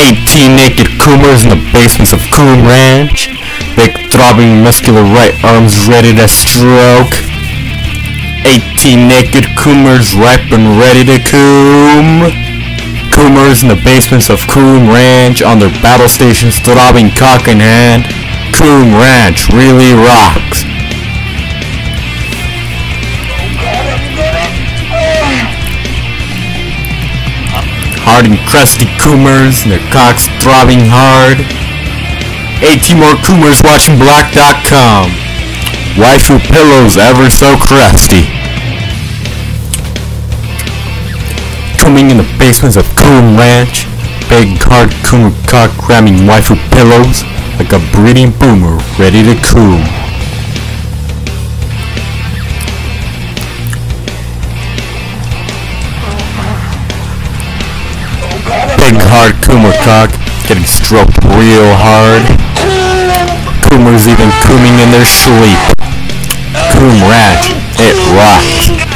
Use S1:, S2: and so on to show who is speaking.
S1: 18 naked coomers in the basements of Coom Ranch. Big throbbing muscular right arms ready to stroke. 18 naked coomers ripe and ready to coom. Coomers in the basements of Coom Ranch on their battle stations throbbing cock in hand. Coom Ranch really rocks. Hard and crusty coomers and their cocks throbbing hard. 18 more coomers watching Blacked.com. Waifu pillows ever so crusty. Coming in the basements of Coom Ranch. Big hard coomer cock ramming waifu pillows like a breeding boomer ready to coom. Hard Coomer cock getting stroked real hard. Coomers even cooming in their sleep. Coom Ranch, it rocks.